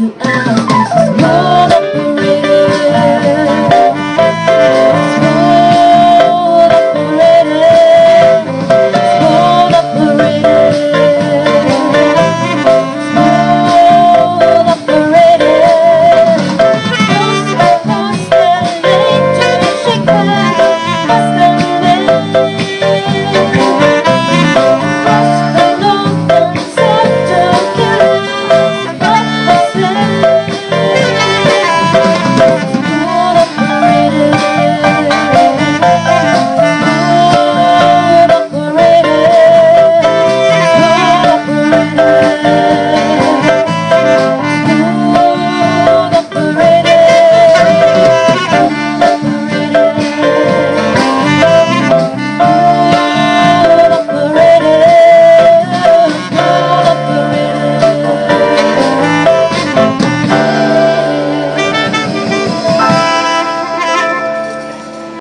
to